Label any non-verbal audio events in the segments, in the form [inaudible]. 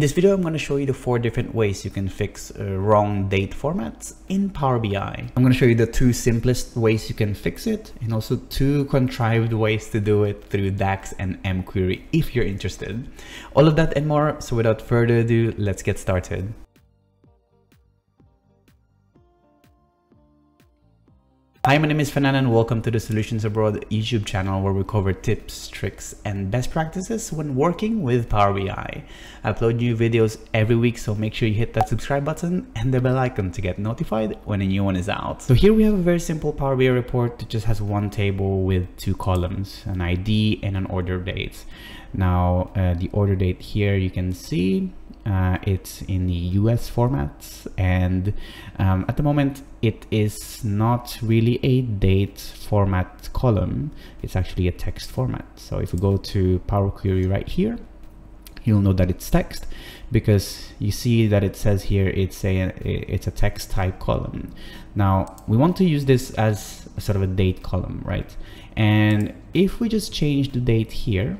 In this video, I'm going to show you the four different ways you can fix uh, wrong date formats in Power BI. I'm going to show you the two simplest ways you can fix it and also two contrived ways to do it through DAX and mQuery if you're interested. All of that and more. So without further ado, let's get started. Hi, my name is Fernan and welcome to the Solutions Abroad YouTube channel where we cover tips, tricks, and best practices when working with Power BI. I upload new videos every week, so make sure you hit that subscribe button and the bell icon to get notified when a new one is out. So here we have a very simple Power BI report that just has one table with two columns, an ID and an order date. Now, uh, the order date here you can see uh, it's in the US format and um, at the moment it is not really a date format column. It's actually a text format. So if we go to Power Query right here you'll know that it's text because you see that it says here it's a it's a text type column. Now we want to use this as sort of a date column right? And if we just change the date here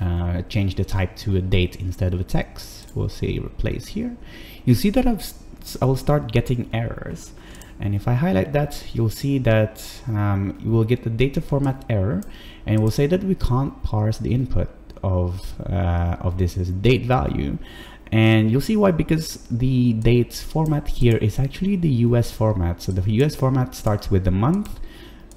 uh, change the type to a date instead of a text. We'll say replace here. You see that I've, I will start getting errors. And if I highlight that, you'll see that um, you will get the data format error and it will say that we can't parse the input of, uh, of this as date value. And you'll see why, because the dates format here is actually the US format. So the US format starts with the month,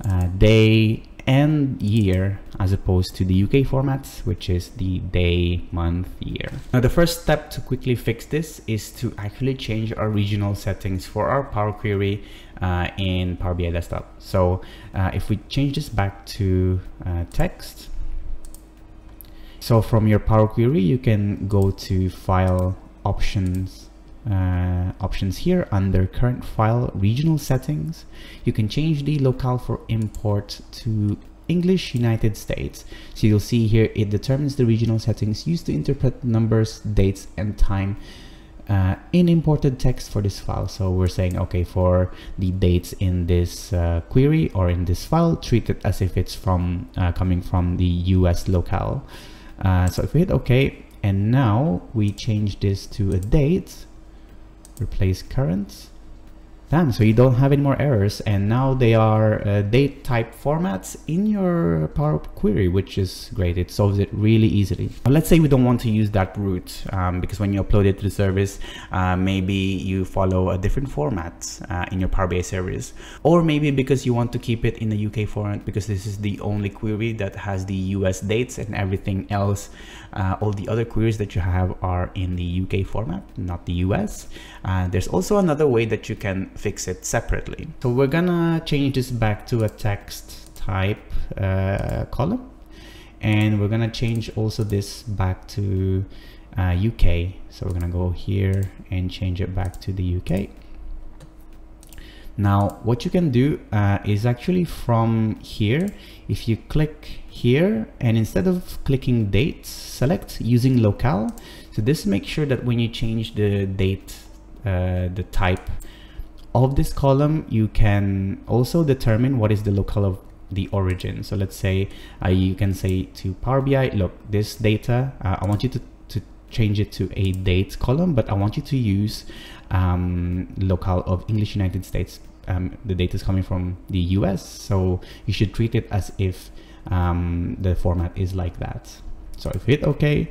uh, day, and year as opposed to the UK formats, which is the day, month, year. Now the first step to quickly fix this is to actually change our regional settings for our Power Query uh, in Power BI Desktop. So uh, if we change this back to uh, text, so from your Power Query, you can go to File Options options here under current file regional settings. You can change the locale for import to English United States. So you'll see here it determines the regional settings used to interpret numbers dates and time uh, in imported text for this file. So we're saying okay for the dates in this uh, query or in this file treat it as if it's from uh, coming from the US locale. Uh, so if we hit OK and now we change this to a date replace current So you don't have any more errors and now they are uh, date type formats in your Power Query, which is great. It solves it really easily. Let's say we don't want to use that route um, because when you upload it to the service, uh, maybe you follow a different format uh, in your Power BI service, or maybe because you want to keep it in the UK format because this is the only query that has the US dates and everything else, uh, all the other queries that you have are in the UK format, not the US. Uh, there's also another way that you can fix it separately. So we're gonna change this back to a text type uh, column and we're gonna change also this back to uh, UK. So we're gonna go here and change it back to the UK. Now, what you can do uh, is actually from here, if you click here and instead of clicking dates, select using locale. So this makes sure that when you change the date, uh, the type of this column, you can also determine what is the locale of the origin. So let's say uh, you can say to Power BI, look, this data, uh, I want you to, to change it to a date column, but I want you to use um, locale of English United States. Um, the data is coming from the US, so you should treat it as if um, the format is like that. So if hit OK,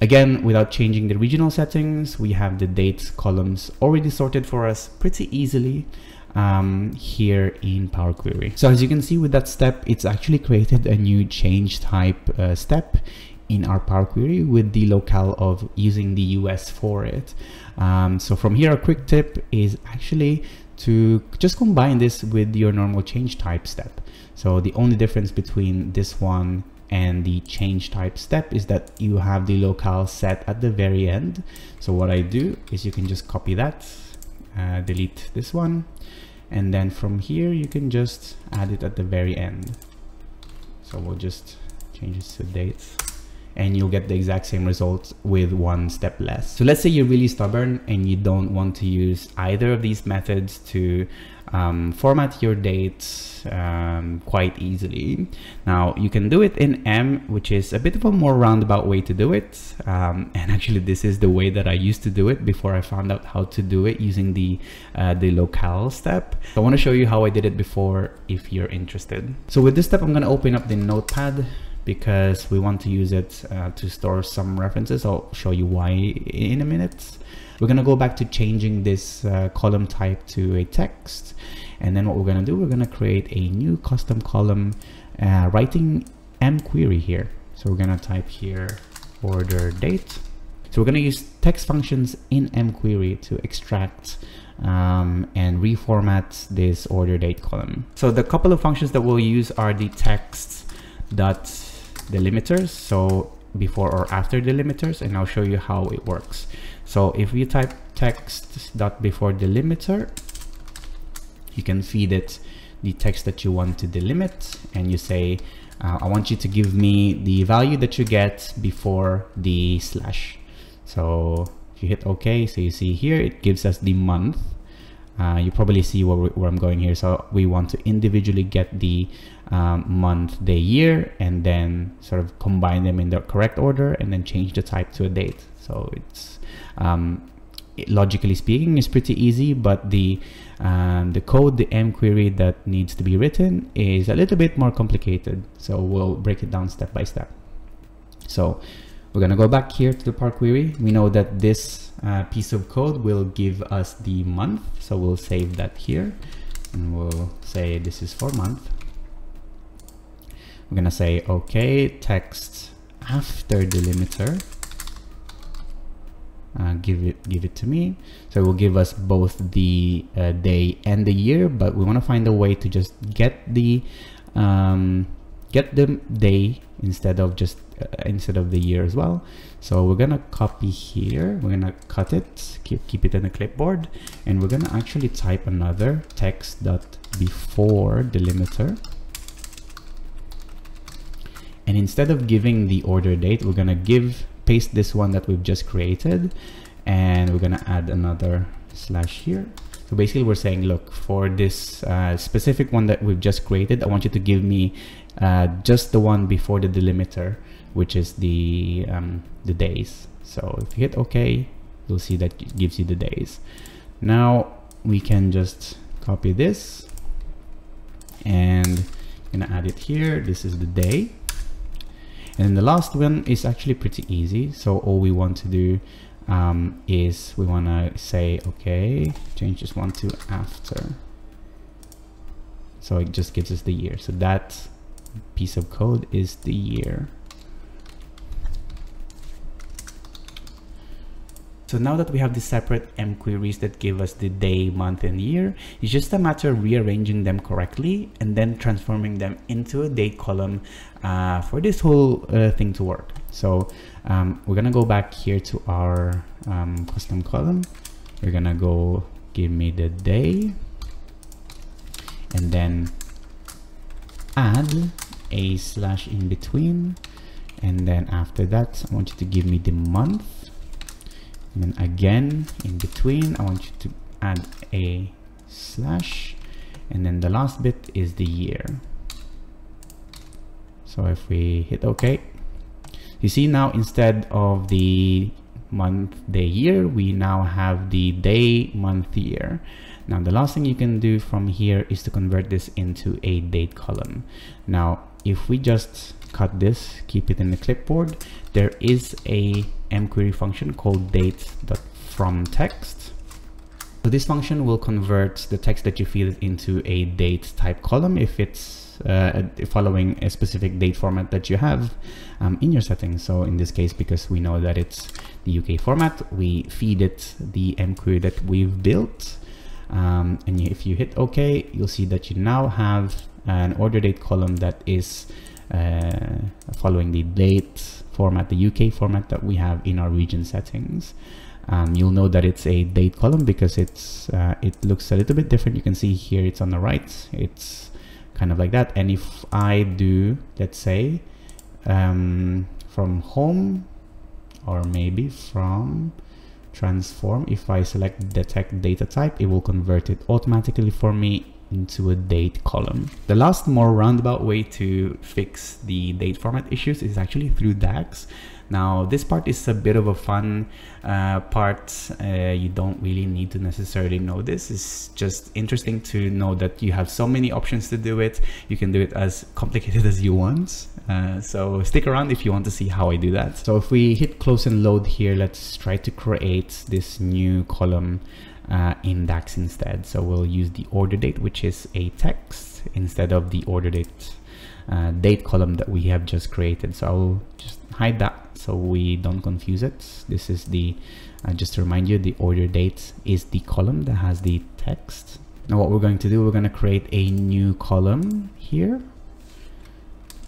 Again, without changing the regional settings, we have the dates columns already sorted for us pretty easily um, here in Power Query. So as you can see with that step, it's actually created a new change type uh, step in our Power Query with the locale of using the US for it. Um, so from here, a quick tip is actually to just combine this with your normal change type step. So the only difference between this one and the change type step is that you have the locale set at the very end. So what I do is you can just copy that, uh, delete this one, and then from here you can just add it at the very end. So we'll just change this to dates and you'll get the exact same results with one step less. So let's say you're really stubborn and you don't want to use either of these methods to um, format your dates um, quite easily. Now you can do it in M, which is a bit of a more roundabout way to do it. Um, and actually this is the way that I used to do it before I found out how to do it using the, uh, the locale step. So I want to show you how I did it before if you're interested. So with this step, I'm going to open up the notepad because we want to use it uh, to store some references. I'll show you why in a minute. We're going to go back to changing this uh, column type to a text. And then what we're going to do, we're going to create a new custom column uh, writing M query here. So we're going to type here order date. So we're going to use text functions in M query to extract um, and reformat this order date column. So the couple of functions that we'll use are the text dot delimiters. So before or after delimiters, and I'll show you how it works. So if you type text dot before delimiter, you can feed it the text that you want to delimit and you say, uh, I want you to give me the value that you get before the slash. So if you hit OK, so you see here, it gives us the month. Uh, you probably see where, where, I'm going here. So we want to individually get the um, month, day, year, and then sort of combine them in the correct order and then change the type to a date. So it's um, it, logically speaking is pretty easy, but the um, the code, the M query that needs to be written is a little bit more complicated. So we'll break it down step by step. So we're gonna go back here to the Power Query. We know that this uh, piece of code will give us the month. So we'll save that here and we'll say this is for month. We're gonna say, okay, text after delimiter uh, give it give it to me so it will give us both the uh, day and the year but we want to find a way to just get the um, get the day instead of just instead of the year as well. So we're gonna copy here. We're gonna cut it keep keep it in the clipboard and we're gonna actually type another text dot before delimiter. And instead of giving the order date we're gonna give paste this one that we've just created and we're gonna add another slash here. So basically we're saying look for this uh, specific one that we've just created I want you to give me uh, just the one before the delimiter which is the um, the days so if you hit OK you'll see that it gives you the days now we can just copy this and I'm gonna add it here this is the day and the last one is actually pretty easy. So all we want to do um, is we want to say, okay, change this one to after. So it just gives us the year. So that piece of code is the year. So now that we have the separate M queries that give us the day, month, and year, it's just a matter of rearranging them correctly and then transforming them into a date column uh, for this whole uh, thing to work. So um, we're gonna go back here to our um, custom column. We're gonna go give me the day and then add a slash in between and then after that I want you to give me the month and then again in between I want you to add a slash. And then the last bit is the year. So if we hit OK. You see now instead of the month day year we now have the day month year. Now the last thing you can do from here is to convert this into a date column. Now if we just cut this keep it in the clipboard there is a mquery function called date.from text so this function will convert the text that you feed into a date type column if it's uh, following a specific date format that you have um, in your settings. So in this case, because we know that it's the UK format, we feed it the mquery that we've built. Um, and if you hit OK, you'll see that you now have an order date column that is following the date format, the UK format that we have in our region settings. Um, you'll know that it's a date column because it's uh, it looks a little bit different. You can see here it's on the right. It's kind of like that. And if I do, let's say, um, from home or maybe from transform if I select detect data type it will convert it automatically for me into a date column. The last more roundabout way to fix the date format issues is actually through DAX. Now this part is a bit of a fun uh, part. Uh, you don't really need to necessarily know this. It's just interesting to know that you have so many options to do it. You can do it as complicated [laughs] as you want. Uh, so stick around if you want to see how I do that. So if we hit close and load here, let's try to create this new column uh, in DAX instead. So we'll use the order date, which is a text instead of the order date uh, date column that we have just created. So I'll just hide that so we don't confuse it. This is the, uh, just to remind you, the order date is the column that has the text. Now what we're going to do, we're going to create a new column here.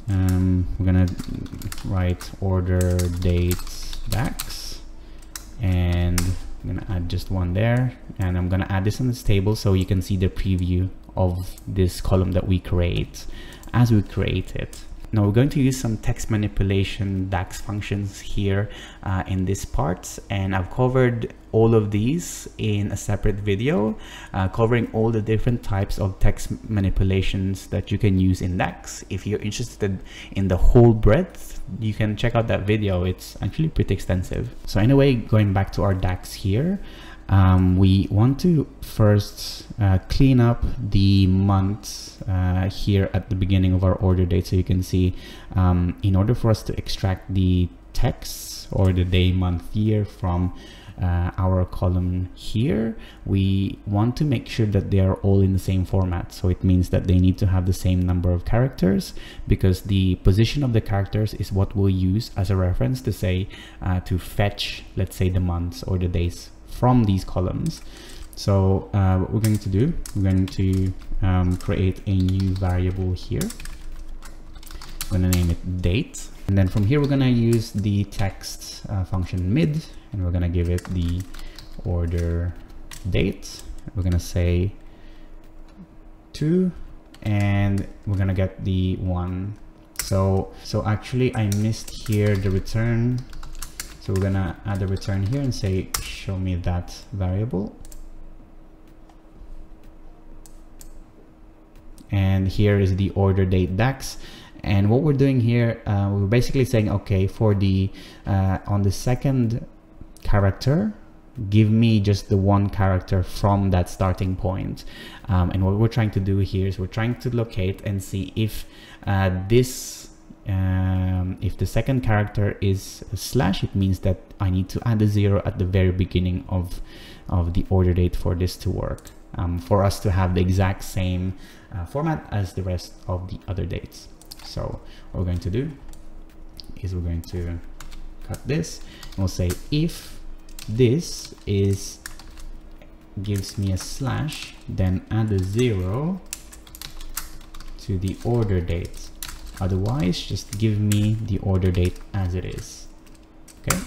Um, we're going to write order date DAX and I'm gonna add just one there and I'm gonna add this in this table so you can see the preview of this column that we create as we create it. Now we're going to use some text manipulation DAX functions here uh, in this part and I've covered all of these in a separate video uh, covering all the different types of text manipulations that you can use in DAX. If you're interested in the whole breadth, you can check out that video. It's actually pretty extensive. So anyway, going back to our DAX here, um, we want to first uh, clean up the months uh, here at the beginning of our order date. So you can see um, in order for us to extract the text or the day, month, year from uh, our column here, we want to make sure that they are all in the same format. So it means that they need to have the same number of characters because the position of the characters is what we'll use as a reference to say uh, to fetch, let's say the months or the days from these columns. So uh, what we're going to do, we're going to um, create a new variable here. I'm going to name it date. And then from here, we're going to use the text uh, function mid, and we're to give it the order date. We're to say two, and we're to get the one. So, so actually I missed here the return so we're gonna add a return here and say, show me that variable. And here is the order date DAX. And what we're doing here, uh, we're basically saying, okay, for the, uh, on the second character, give me just the one character from that starting point. Um, and what we're trying to do here is we're trying to locate and see if uh, this um, if the second character is a slash it means that I need to add a zero at the very beginning of of the order date for this to work um, for us to have the exact same uh, format as the rest of the other dates so what we're going to do is we're going to cut this and we'll say if this is gives me a slash then add a zero to the order date Otherwise, just give me the order date as it is. Okay.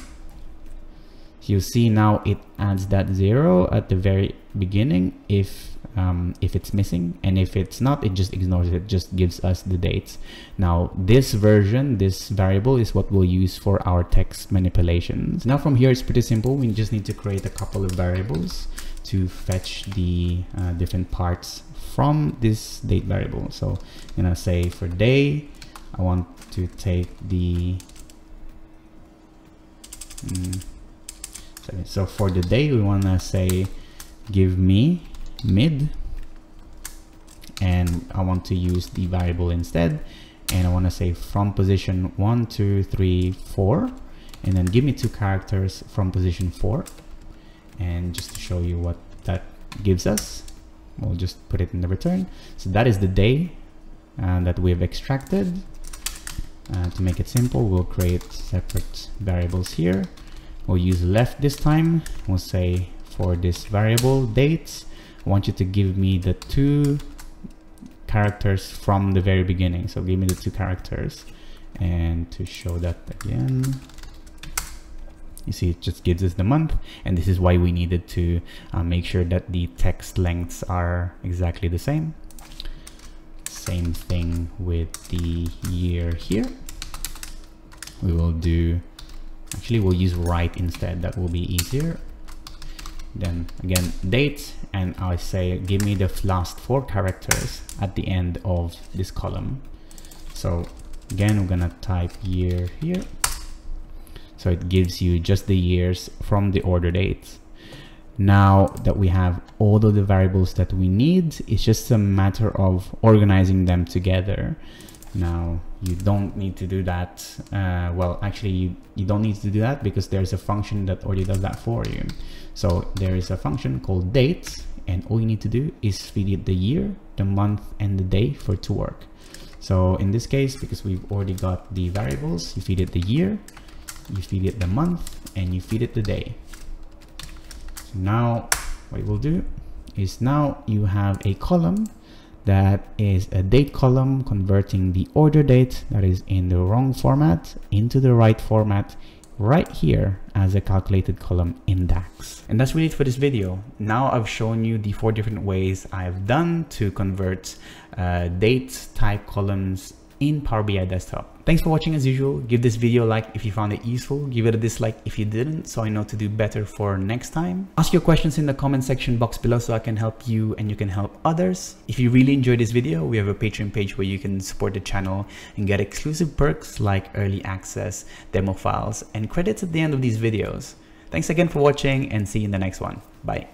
You see now it adds that zero at the very beginning if um, if it's missing and if it's not it just ignores it, it just gives us the dates. Now this version this variable is what we'll use for our text manipulations. Now from here it's pretty simple. We just need to create a couple of variables to fetch the uh, different parts from this date variable. So I'm gonna say for day I want to take the mm, so for the day we want to say give me mid and I want to use the variable instead and I want to say from position one two three four and then give me two characters from position four and just to show you what that gives us we'll just put it in the return so that is the day uh, that we've extracted uh, to make it simple, we'll create separate variables here. We'll use left this time. We'll say for this variable dates, I want you to give me the two characters from the very beginning. So give me the two characters. And to show that again, you see it just gives us the month and this is why we needed to uh, make sure that the text lengths are exactly the same same thing with the year here. we will do actually we'll use right instead that will be easier then again date and I say give me the last four characters at the end of this column. So again we're gonna type year here. So it gives you just the years from the order date. Now that we have all of the variables that we need it's just a matter of organizing them together. Now you don't need to do that uh, well actually you, you don't need to do that because there's a function that already does that for you so there is a function called date and all you need to do is feed it the year the month and the day for it to work. So in this case because we've already got the variables you feed it the year you feed it the month and you feed it the day. So now what we'll do is now you have a column that is a date column converting the order date that is in the wrong format into the right format right here as a calculated column in DAX. And that's really it for this video. Now I've shown you the four different ways I've done to convert uh, date type columns in Power BI Desktop. Thanks for watching as usual. Give this video a like if you found it useful. Give it a dislike if you didn't so I know to do better for next time. Ask your questions in the comment section box below so I can help you and you can help others. If you really enjoyed this video, we have a Patreon page where you can support the channel and get exclusive perks like early access, demo files, and credits at the end of these videos. Thanks again for watching and see you in the next one. Bye.